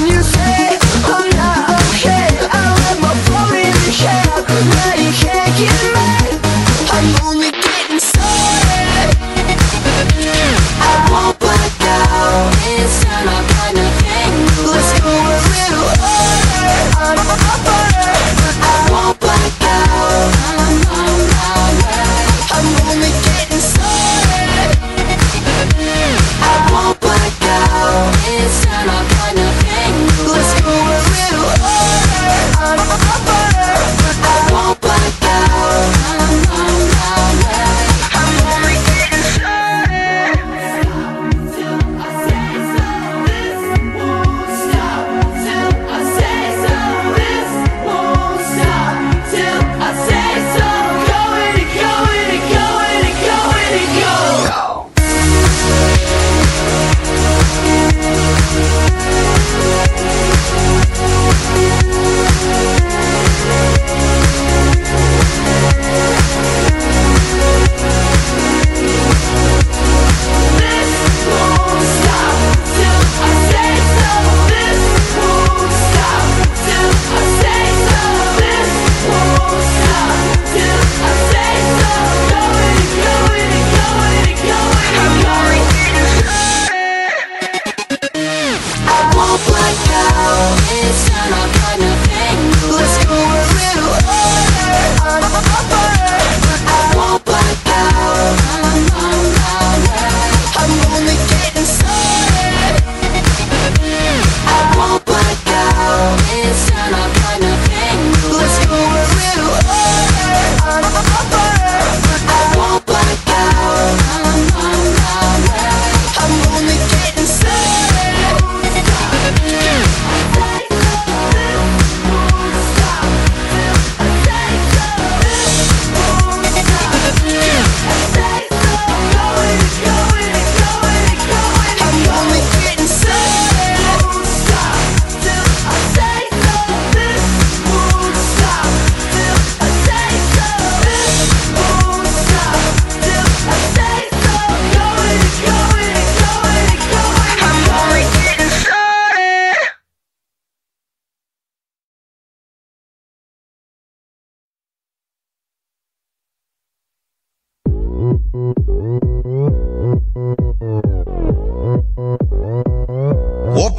when you say